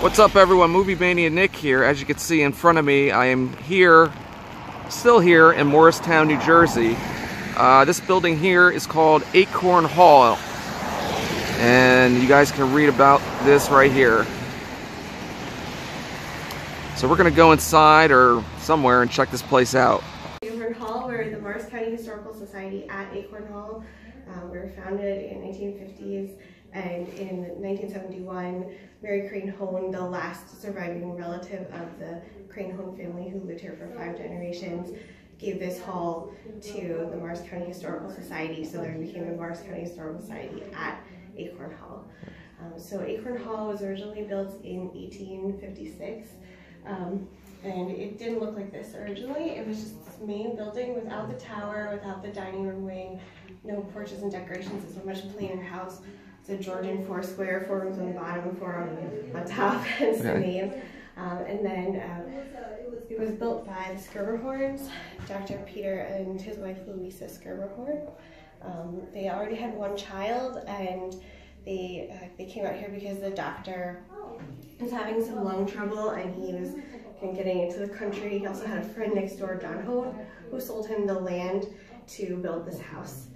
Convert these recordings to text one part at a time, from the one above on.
What's up everyone, Movie Mania Nick here. As you can see in front of me, I am here, still here in Morristown, New Jersey. Uh, this building here is called Acorn Hall. And you guys can read about this right here. So we're gonna go inside or somewhere and check this place out. Acorn Hall, we're the Morris County Historical Society at Acorn Hall. Uh, we were founded in 1950s and in 1971 Mary Crane Hone, the last surviving relative of the Crane Hone family who lived here for five generations, gave this hall to the Morris County Historical Society, so there became the Morris County Historical Society at Acorn Hall. Um, so Acorn Hall was originally built in 1856, um, and it didn't look like this originally. It was just this main building without the tower, without the dining room wing, no porches and decorations. It's a much plainer house the Georgian four square, four rooms on the bottom, four on, on top, hence the name. Um, and then um, it was built by the Schermerhorns, Dr. Peter and his wife Louisa Schermerhorn. Um, they already had one child and they, uh, they came out here because the doctor was having some lung trouble and he was getting into the country. He also had a friend next door, John Hone, who sold him the land to build this house.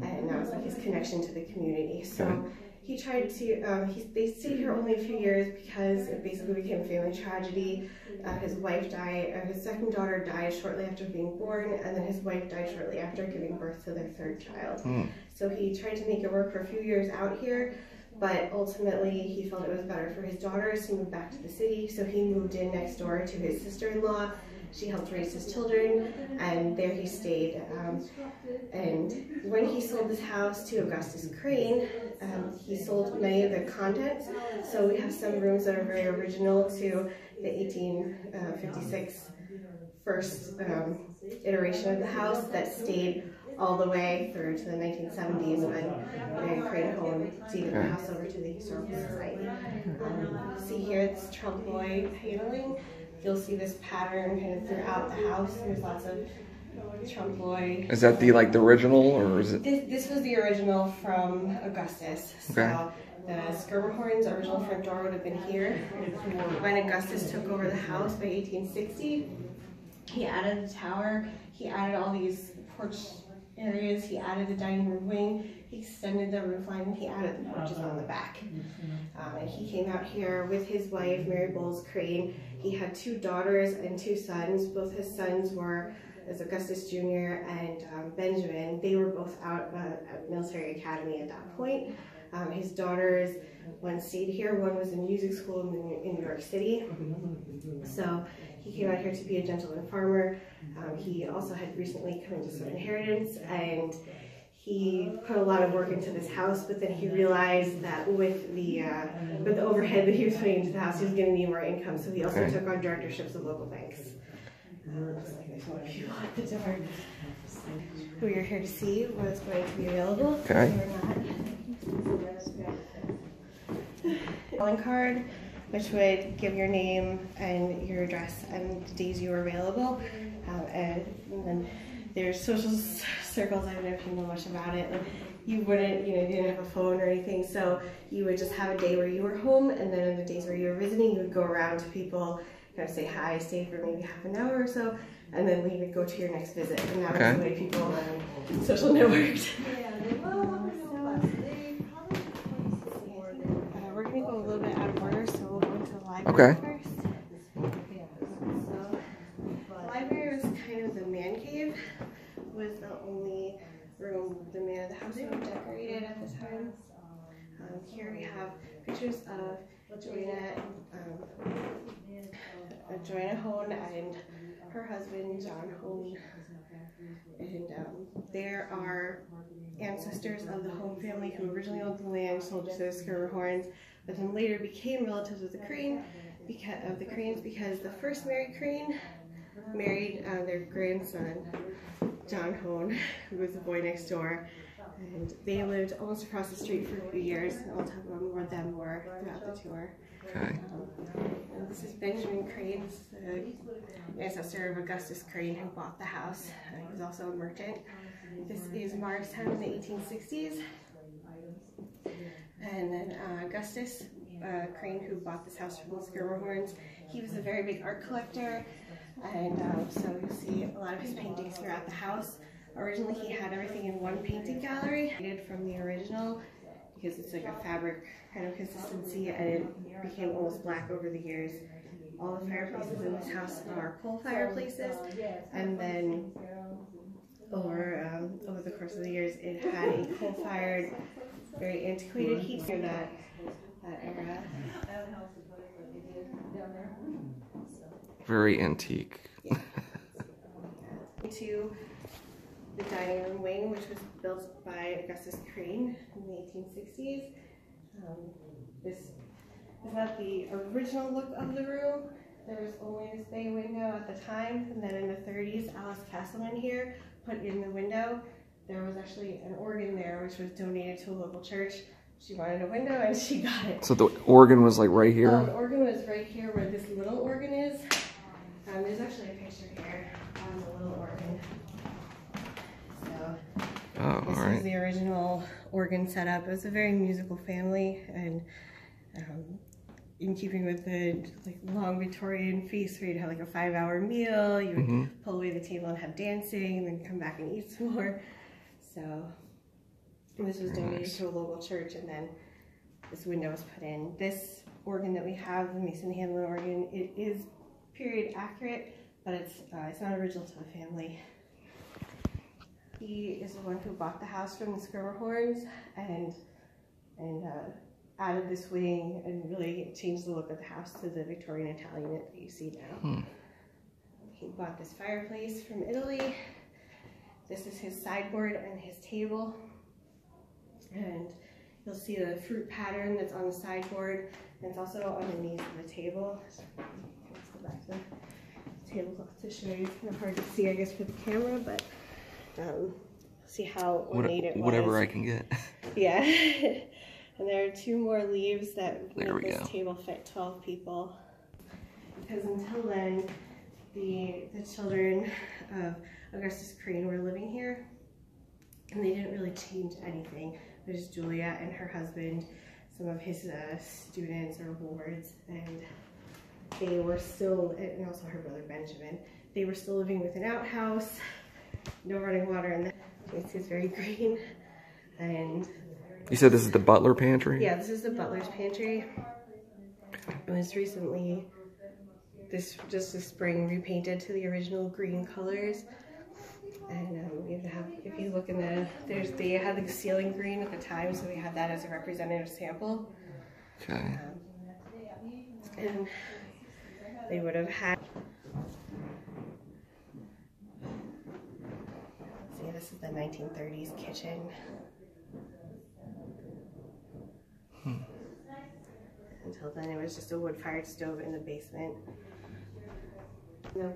And that was like his connection to the community. So he tried to, um, he, they stayed here only a few years because it basically became a family tragedy. Uh, his wife died, uh, his second daughter died shortly after being born, and then his wife died shortly after giving birth to their third child. Mm. So he tried to make it work for a few years out here, but ultimately he felt it was better for his daughters to move back to the city, so he moved in next door to his sister-in-law she helped raise his children, and there he stayed. Um, and when he sold this house to Augustus Crane, um, he sold many of the contents. So we have some rooms that are very original to the 1856 first um, iteration of the house that stayed all the way through to the 1970s when Mary Crane Hone ceded the house over to the Historical Society. Um, see here, it's trompe paneling you'll see this pattern kind of throughout the house. There's lots of trompe l'oeil. Is that the like the original or is it? This, this was the original from Augustus. So okay. the Schermerhorn's original front door would have been here. When Augustus took over the house by 1860, he added the tower. He added all these porch areas. He added the dining room wing. He extended the roof line and he added the porches on the back. Um, and he came out here with his wife, Mary Bowles Crane. He had two daughters and two sons. Both his sons were as Augustus Jr. and um, Benjamin. They were both out uh, at military academy at that point. Um, his daughters, one stayed here, one was in music school in, in New York City. So he came out here to be a gentleman farmer. Um, he also had recently come into some inheritance and he put a lot of work into this house, but then he realized that with the uh, with the overhead that he was putting into the house, he was going to need more income. So he also okay. took on directorships of local banks. Um, like there's more people at the door. Who you're here to see was going to be available. Okay. Calling card, which would give your name and your address and the days you were available, uh, and, and then there's social circles. I don't know if you know much about it. Like you wouldn't, you know, you didn't have a phone or anything, so you would just have a day where you were home, and then on the days where you were visiting, you would go around to people, kind of say hi, stay for maybe half an hour or so, and then we would go to your next visit, and that okay. was the way people um, social networked. Uh, we're gonna go a little bit out of order, so we'll go the library okay. first. was the only room the man of the house decorated at the time. Um, here we have pictures of Joanna, um, Joanna Hone and her husband John Hone. And um, there are ancestors of the Hone family who originally owned the land, sold to the Schermerhorns, but then later became relatives of the Crane, because of the Cranes because the first Mary Crane married uh, their grandson John Hone, who was the boy next door. And they lived almost across the street for a few years. I'll talk about more of them more throughout the tour. Okay. Um, this is Benjamin Crane, the ancestor of Augustus Crane, who bought the house. Uh, he was also a merchant. This is Morristown in the 1860s. And then uh, Augustus uh, Crane, who bought this house from the Schermerhorns, he was a very big art collector, and um, so you'll see a lot of his paintings throughout the house. Originally, he had everything in one painting gallery, from the original, because it's like a fabric kind of consistency, and it became almost black over the years. All the fireplaces in this house are coal fireplaces, and then over um, over the course of the years, it had a coal-fired, very antiquated heat that. Very antique. to the dining room wing, which was built by Augustus Crane in the 1860s. Um, this is not the original look of the room. There was only this bay window at the time, and then in the 30s, Alice Castleman here put in the window. There was actually an organ there, which was donated to a local church. She wanted a window, and she got it. So the organ was like right here? Um, the organ was right here where this little organ is. Um, there's actually a picture here on the little organ. So oh, this right. is the original organ setup. It was a very musical family, and um, in keeping with the like long Victorian feast, where you'd have like a five-hour meal, you would Mhm. pull away the table and have dancing, and then come back and eat some more. So this was Very donated nice. to a local church, and then this window was put in. This organ that we have, the Mason Hamlin organ, it is period accurate, but it's uh, it's not original to the family. He is the one who bought the house from the Schermerhorns and and uh, added this wing and really changed the look of the house to the Victorian Italian that you see now. Hmm. He bought this fireplace from Italy. This is his sideboard and his table. And you'll see the fruit pattern that's on the sideboard. And it's also underneath the table. Let's go back to the tablecloth to show you. It's kind of hard to see, I guess, for the camera, but um, see how What- ornate it was. whatever I can get. Yeah. and there are two more leaves that There make this go. table fit 12 people. Because until then, the, the children of Augustus Crane were living here. And they didn't really change anything. Was Julia and her husband, some of his uh, students or wards, and they were still, and also her brother Benjamin, they were still living with an outhouse, no running water, and the place is very green. And You said this is the butler pantry? yeah, this is the butler's pantry. It was recently, this just this spring, repainted to the original green colors. And um, we have, if you look in the, there's they had the ceiling green at the time, so we had that as a representative sample. Okay. Um, and they would have had. See, this is the 1930s kitchen. Until then, it was just a wood-fired stove in the basement. No.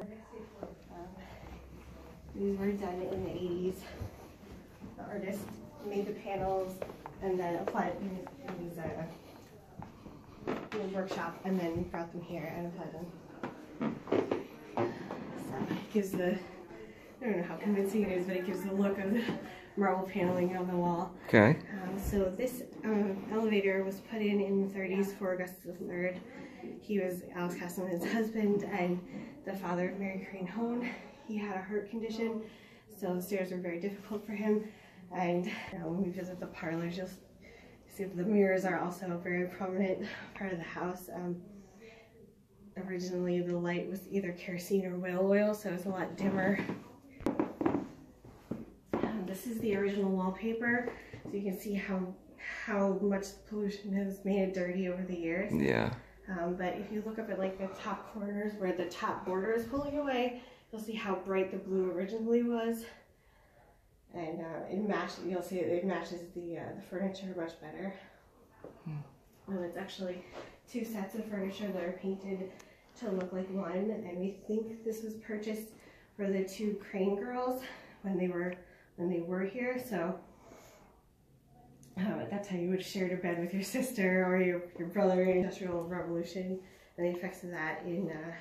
These were done in the 80s. The artist made the panels and then applied in, in his uh, workshop and then brought them here and applied them. So it gives the, I don't know how convincing it is, but it gives the look of the marble paneling on the wall. Okay. Um, so this um, elevator was put in in the 30s for Augustus III. He was Alice Castleman's husband and the father of Mary Crane Hone. He had a heart condition, so the stairs were very difficult for him. And uh, when we visit the parlors, you'll see that the mirrors are also a very prominent part of the house. Um, originally, the light was either kerosene or whale oil, so it was a lot dimmer. Um, this is the original wallpaper, so you can see how how much pollution has made it dirty over the years. Yeah. Um, but if you look up at like the top corners where the top border is pulling away, you'll see how bright the blue originally was. And uh, it matches, you'll see it matches the, uh, the furniture much better. And it's actually two sets of furniture that are painted to look like one. And we think this was purchased for the two crane girls when they were when they were here. So um, at that time, you would have shared a bed with your sister or your, your brother in the Industrial Revolution, and the effects of that in uh,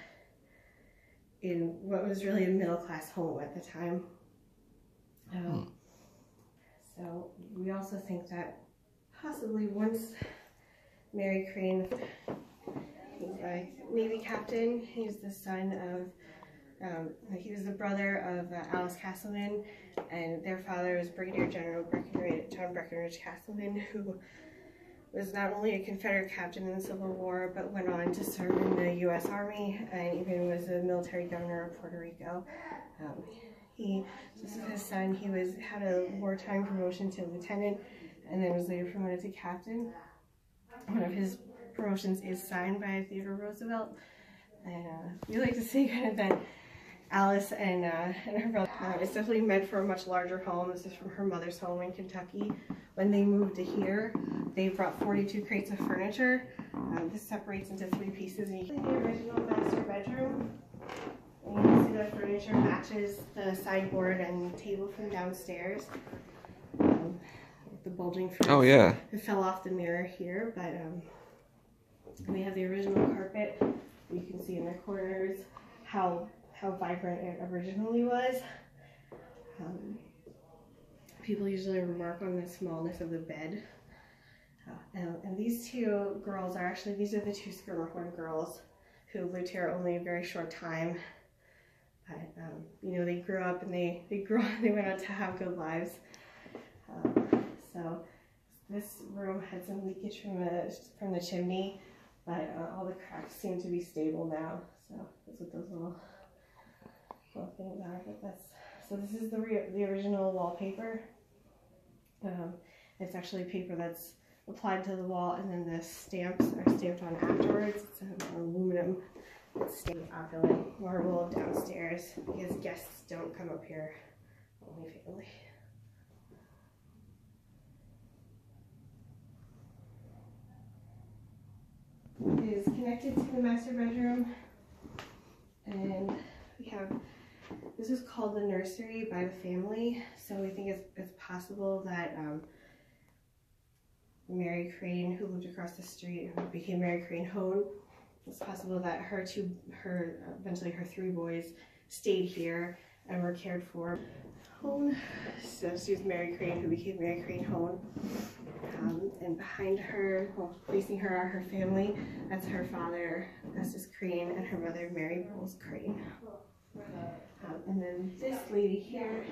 in what was really a middle class home at the time. Um, So we also think that possibly once Mary Crane. He's a Navy captain. He's the son of, um, he was the brother of uh, Alice Castleman, and their father was Brigadier General Breckinridge, John Breckinridge Castleman, who was not only a Confederate captain in the Civil War, but went on to serve in the U.S. Army and even was a military governor of Puerto Rico. Um, he, this is his son. He was had a wartime promotion to lieutenant, and then was later promoted to captain. One of his promotions is signed by Theodore Roosevelt, and uh, we like to say kind of that Alice and, uh, and her brother. Uh, it's definitely meant for a much larger home. This is from her mother's home in Kentucky. When they moved to here, they brought 42 crates of furniture. Um, this separates into three pieces. And you can see the original master bedroom. And you can see the furniture matches the sideboard and table from downstairs. Um, the bulging furniture. Oh yeah. It fell off the mirror here, but um, we have the original carpet. You can see in the corners how how vibrant it originally was. Um, people usually remark on the smallness of the bed. Uh, and, and, these two girls are actually, these are the two Schermerhorn girls who lived here only a very short time. But, um, you know, they grew up and they, they grew up, they went on to have good lives. Um, so this room had some leakage from the, from the chimney, but uh, all the cracks seem to be stable now. So that's what those little that's so. This is the the original wallpaper. Um, it's actually paper that's applied to the wall, and then the stamps are stamped on afterwards. It's an aluminum stamped opulent marble downstairs because guests don't come up here, only family. Is connected to the master bedroom, and we have this is called the nursery by the family, so we think it's, it's possible that um, Mary Crane, who lived across the street, who became Mary Crane Hone, it's possible that her two, her eventually her three boys stayed here and were cared for. Hone, so she's Mary Crane, who became Mary Crane Hone. Um, and behind her, well, facing her are her family. That's her father, Augustus Crane, and her mother, Mary Bowles Crane. Um, and then this lady here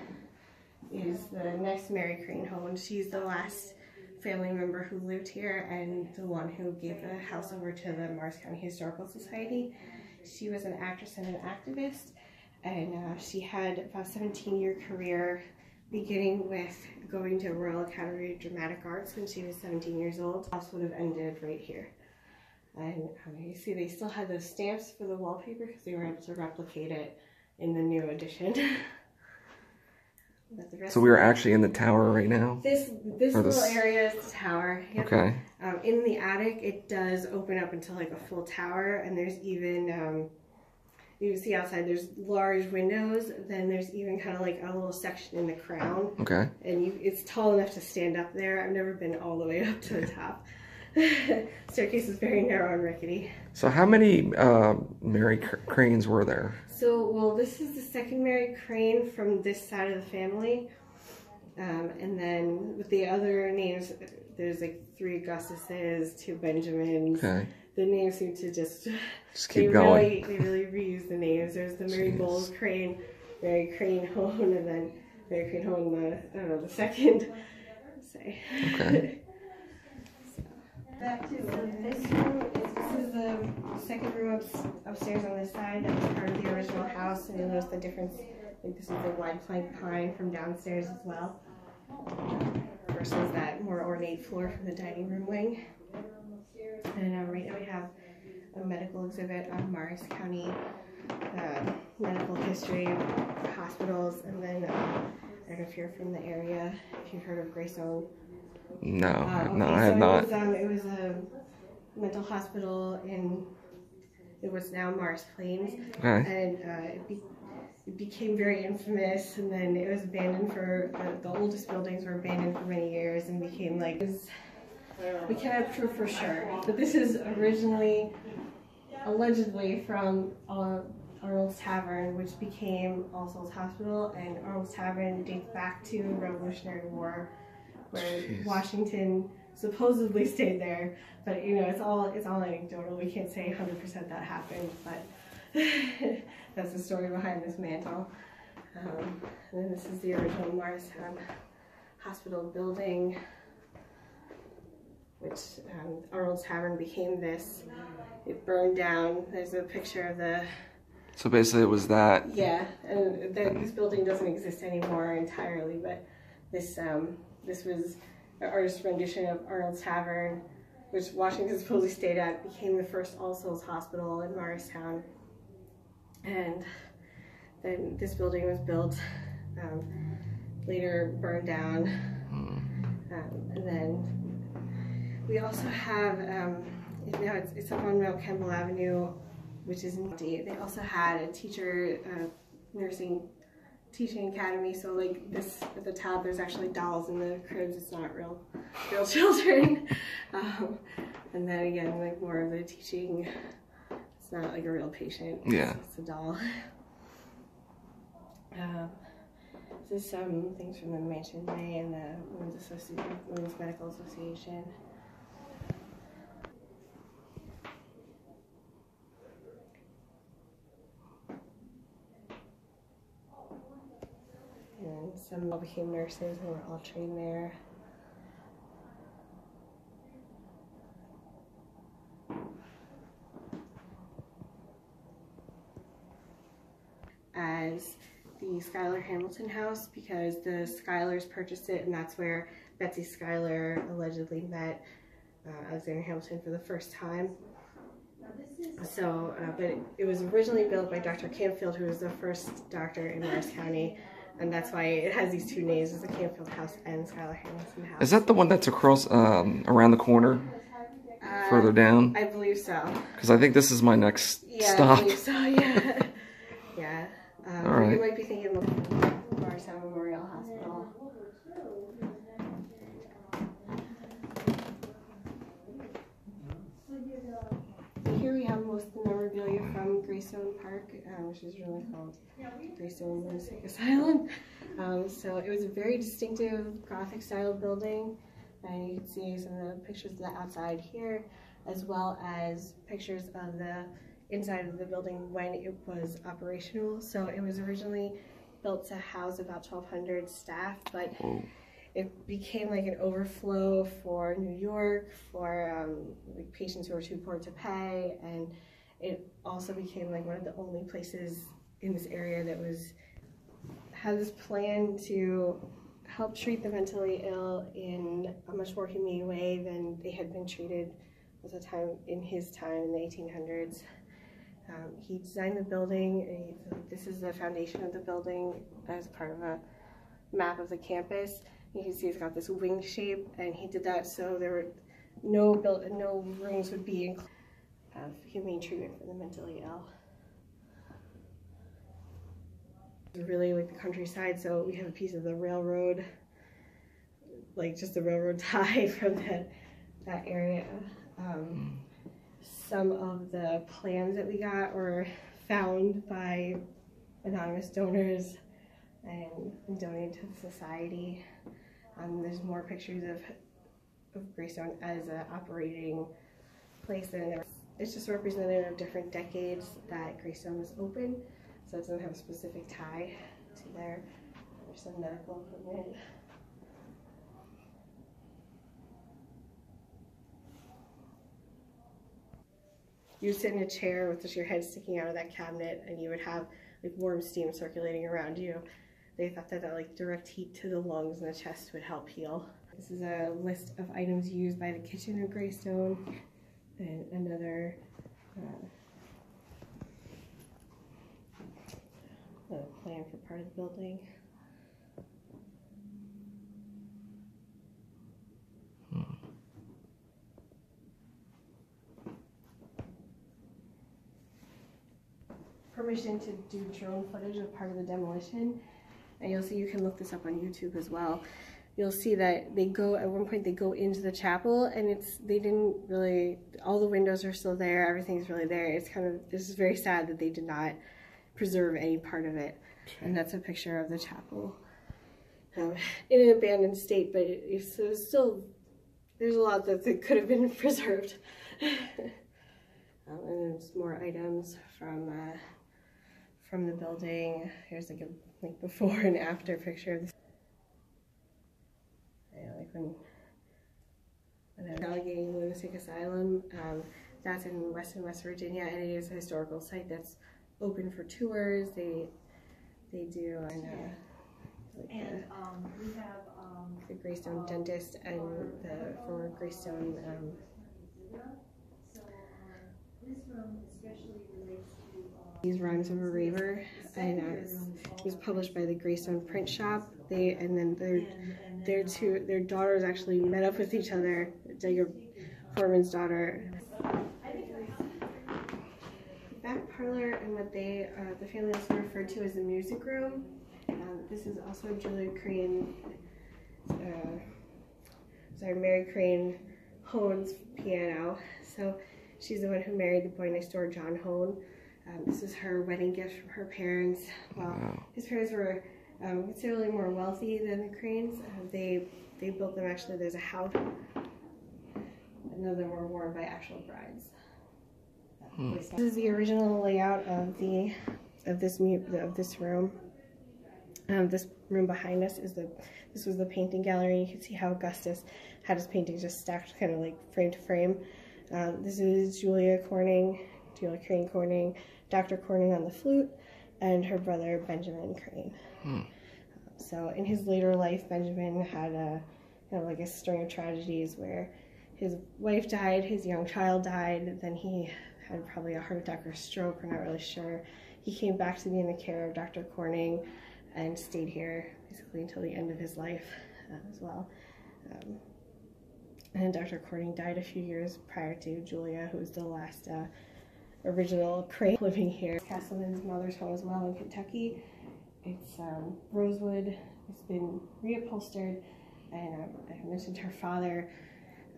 is the next Mary Crane Hone. She's the last family member who lived here and the one who gave the house over to the Morris County Historical Society. She was an actress and an activist, and uh, she had about 17 year career beginning with going to the Royal Academy of Dramatic Arts when she was 17 years old. The house would have ended right here. And um, you see they still had those stamps for the wallpaper because they were able to replicate it in the new edition. so we are actually in the tower right now. This this little area is the tower. Yep. Okay. Um, in the attic, it does open up into like a full tower, and there's even um, you can see outside. There's large windows. Then there's even kind of like a little section in the crown. Okay. And you, it's tall enough to stand up there. I've never been all the way up to the top. Staircase is very narrow and rickety. So how many uh, Mary Cranes were there? So, well, this is the second Mary Crane from this side of the family. Um, and then with the other names, there's like three Augustuses, two Benjamins. Okay. The names seem to just just keep they going. Really, they really reuse the names. There's the Mary Jeez. Bowles Crane, Mary Crane Hone, and then Mary Crane Hone, the I don't know the second. Say. Okay. Back to this room is this is the second room up, upstairs on this side. That was part of the original house, and you'll notice the difference. I think this is the wide plank pine from downstairs as well, versus that more ornate floor from the dining room wing. And uh, right now we have a medical exhibit on Morris County uh, medical history, hospitals, and then uh, I don't know if you're from the area, if you've heard of Greystone no, uh, no, I have so not. It was, um, it was a mental hospital in, it was now Morris Plains. Okay. And uh, it, be, it, became very infamous, and then it was abandoned for, the, the oldest buildings were abandoned for many years and became like, was, we cannot prove for sure, but this is originally, allegedly from uh, Arnold's Tavern, which became All Souls Hospital, and Arnold's Tavern dates back to Revolutionary War where Jeez. Washington supposedly stayed there, but you know, it's all it's all anecdotal. We can't say 100% that happened, but that's the story behind this mantle. Um, and then this is the original Morristown Hospital building, which um, Arnold's Tavern became this. It burned down. There's a picture of the So basically, it was that. yeah, and the, this building doesn't exist anymore entirely, but this um, this was an artist's rendition of Arnold's Tavern, which Washington supposedly stayed at, became the first All Souls Hospital in Morristown. And then this building was built, um, later burned down. Um, and then we also have, um, now it's, it's up on Mount Kemble Avenue, which is in D. They also had a teacher, uh, nursing teaching academy. So like this at the top, there's actually dolls in the cribs. It's not real, real children. um, and then again, like more of the teaching. It's not like a real patient. Yeah. It's, it's a doll. Um, this is some things from the Mansion Bay and the Women's, Associ- Women's Medical Association. And all became nurses and were all trained there. As the Schuyler Hamilton house because the Schuylers purchased it, and that's where Betsy Schuyler allegedly met uh, Alexander Hamilton for the first time. So, uh, but it, it was originally built by Dr. Campfield, who was the first doctor in Morris County, and that's why it has these two names: it's the Campfield House and Schuyler Hamilton House. Is that the one that's across, um, around the corner, Uh, further down? I believe so. Because I think this is my next Yeah, I stop. believe so. Yeah, yeah. Um, All right. You might be thinking of Morristown Memorial Hospital. We have most of the memorabilia from Greystone Park, uh, which is really called Greystone Lunatic Asylum. Um, so it was a very distinctive Gothic style building, and you can see some of the pictures of the outside here, as well as pictures of the inside of the building when it was operational. So it was originally built to house about 1,200 staff, but Whoa. It became like an overflow for New York, for um, like patients who were too poor to pay, and it also became like one of the only places in this area that was had this plan to help treat the mentally ill in a much more humane way than they had been treated at the time in his time in the 1800s. Um, he designed the building. uh, This is the foundation of the building as part of a map of the campus. You can see it's got this wing shape, and he did that so there were no built, no rooms would be in of humane treatment for the mentally ill. Really like the countryside, so we have a piece of the railroad, like just the railroad tie from that that area. Um, some of the plans that we got were found by anonymous donors and donated to the society. Um, there's more pictures of, of Greystone as an operating place, and it's just representative of different decades that Greystone was open, so it doesn't have a specific tie to there. There's some medical equipment. You would sit in a chair with just your head sticking out of that cabinet, and you would have like warm steam circulating around you. They thought that that like direct heat to the lungs and the chest would help heal. This is a list of items used by the kitchen of Greystone, and another uh, plan for part of the building. Permission to do drone footage of part of the demolition. And you'll see, you can look this up on YouTube as well. You'll see that they go, at one point they go into the chapel and it's, they didn't really, all the windows are still there, everything's really there. It's kind of, this is very sad that they did not preserve any part of it. And that's a picture of the chapel. Um, in an abandoned state, but it, it's, it still there's a lot that, that could have been preserved. um, and there's more items from uh, from the building. Here's like a like before and after picture of this. Yeah, like when when I was Allegheny Lunatic Asylum. Um, that's in Weston, West Virginia, and it is a historical site that's open for tours. They they do and, uh, like And, um, we have, um, the, the Greystone dentist and the former Greystone um, so, um, this room especially uh, These Rhymes of a Raver, and uh, it was published by the Greystone Print Shop. They and then their their two their daughters actually met up with each other. Digger Foreman's daughter. Back parlor and what they uh, the family also referred to as the music room. Um, this is also Julia Crane. Uh, sorry, Mary Crane Hone's piano. So she's the one who married the boy next door, John Hone. Um, this is her wedding gift from her parents. Well, Wow. his parents were um, considerably more wealthy than the Cranes. Uh, they they built them actually. There's a house. Them were worn by actual brides. This is the original layout of the of this of this room. Um, this room behind us is the this was the painting gallery. You can see how Augustus had his paintings just stacked, kind of like frame to frame. Um, this is Julia Corning, Julia Crane Corning, Dr. Corning on the flute, and her brother Benjamin Crane. So in his later life, Benjamin had a kind of like a string of tragedies where his wife died, his young child died, then he had probably a heart attack or stroke, we're not really sure. He came back to be in the care of Dr. Corning and stayed here basically until the end of his life uh, as well. Um, and Dr. Corning died a few years prior to Julia, who was the last uh, original Crane living here. Castleman's mother's home as well in Kentucky. It's um, rosewood. It's been reupholstered, and um, I mentioned her father,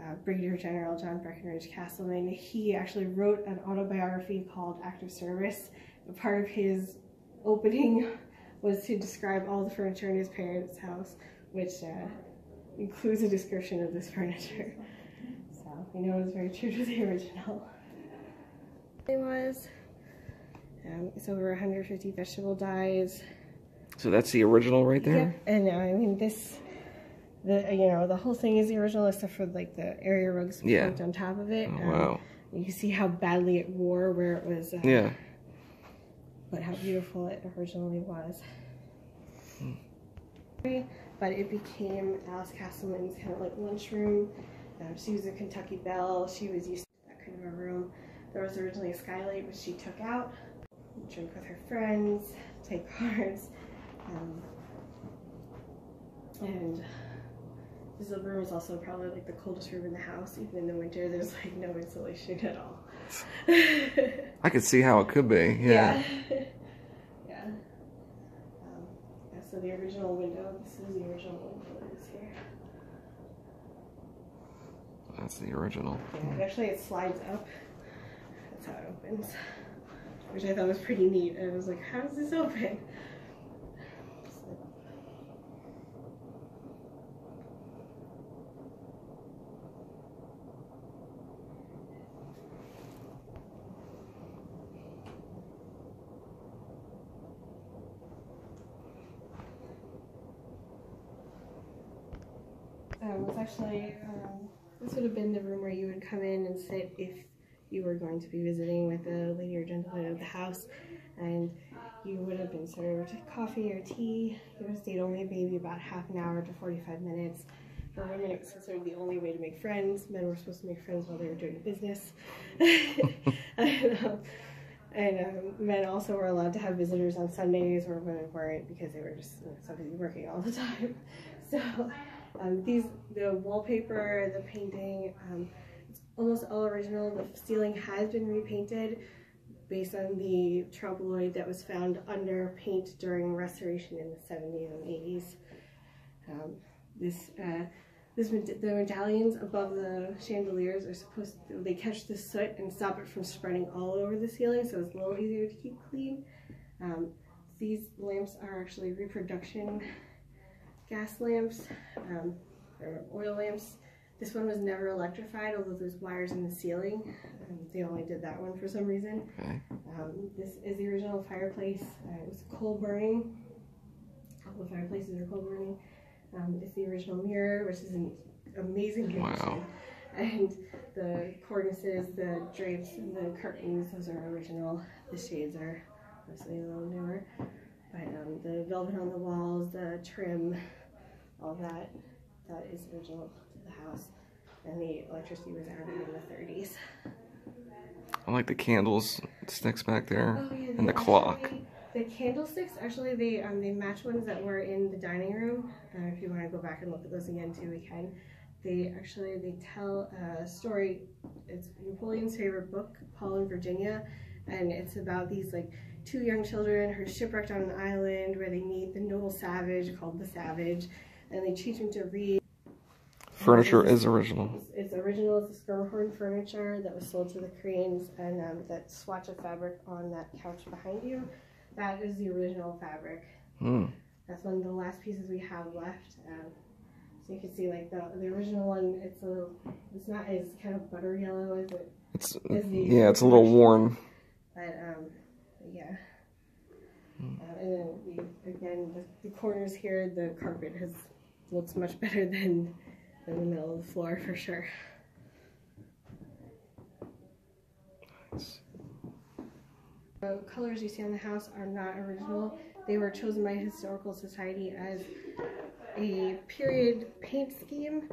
uh, Brigadier General John Breckinridge Castleman. He actually wrote an autobiography called Active Service. A part of his opening was to describe all the furniture in his parents' house, which uh, includes a description of this furniture. So you know it was very true to the original. It was. Um, it's over 150 vegetable dyes. So that's the original right there? Yep. And uh, I mean this, the you know the whole thing is the original except for like the area rugs Yeah. on top of it. Oh, Um, wow. You can see how badly it wore where it was. Uh, Yeah. But how beautiful it originally was. But it became Alice Castleman's kind of like lunchroom. Um, she was a Kentucky Belle. She was used to that kind of a room. There was originally a skylight, which she took out. Drink with her friends, play cards. Um, and this room is also probably like the coldest room in the house. Even in the winter, there's like no insulation at all. I could see how it could be. Yeah. Yeah. yeah. Um, yeah. So the original window. This is the original window that is here. That's the original. Yeah. Actually, it slides up. That's how it opens, which I thought was pretty neat. I was like, how does this open? It's actually, um, this would have been the room where you would come in and sit if you were going to be visiting with the lady or gentleman of the house. And you would have been served coffee or tea. You would have stayed only maybe about half an hour to 45 minutes. For women, it was considered the only way to make friends. Men were supposed to make friends while they were doing business. and, um, and um, men also were allowed to have visitors on Sundays, where women weren't because they were just so busy working all the time. So um, these, the wallpaper, the painting, um, almost all original. The ceiling has been repainted based on the trompe l'oeil that was found under paint during restoration in the 70s and 80s. Um, this, uh, this the medallions above the chandeliers are supposed to, they catch the soot and stop it from spreading all over the ceiling, so it's a little easier to keep clean. Um, these lamps are actually reproduction gas lamps um, or oil lamps This one was never electrified, although there's wires in the ceiling. Um, they only did that one for some reason. Okay. Um, this is the original fireplace. Uh, it was coal burning. All the fireplaces are coal burning. Um, it's the original mirror, which is an amazing condition. Wow. And the cornices, the drapes, and the curtains, those are original. The shades are mostly a little newer. But um, the velvet on the walls, the trim, all that, that is original the house. And the electricity was added in the 30s. I like the candles, sticks back there, Oh, yeah, and the clock. The candlesticks, actually, they um, they match ones that were in the dining room. Uh, if you want to go back and look at those again too, we can. They actually they tell a story. It's Napoleon's favorite book, Paul and Virginia, and it's about these like two young children who are shipwrecked on an island where they meet the noble savage called the Savage, and they teach them to read. Furniture is original. It's, original. It's the Schermerhorn furniture that was sold to the Cranes, and um, that swatch of fabric on that couch behind you, that is the original fabric. Hmm. That's one of the last pieces we have left. Um, so you can see, like the the original one, it's a, little, it's not as kind of butter yellow as it, It's the- yeah, it's a little worn. but um, yeah. Uh, and then we, again, the, the corners here, the carpet has looks much better than than the middle of the floor for sure. The colors you see on the house are not original. They were chosen by Historical Society as a period paint scheme,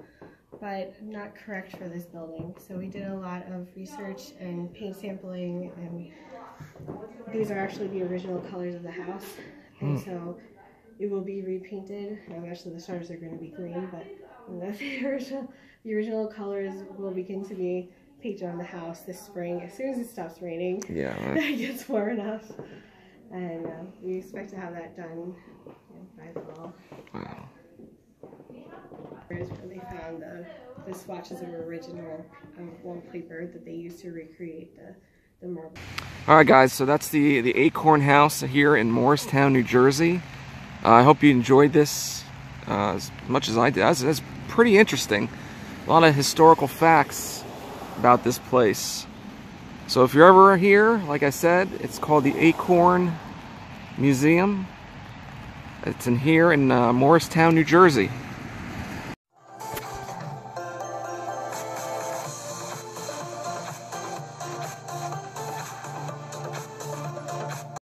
but not correct for this building. So we did a lot of research and paint sampling, and these are actually the original colors of the house. And hmm. so it will be repainted. Actually, the stars are going to be green, but the original, the original colors will begin to be painted on the house this spring as soon as it stops raining Yeah. that it gets warm enough. And uh, we expect to have that done by fall. Wow. Here's where they found the, the swatches of original um, wallpaper that they used to recreate the, the marble. All right, guys. So that's the the Acorn House here in Morristown, New Jersey. Uh, I hope you enjoyed this uh, as much as I did. That's, that's pretty interesting. A lot of historical facts about this place. So if you're ever here, like I said, it's called the Acorn Museum. It's in here in uh, Morristown, New Jersey.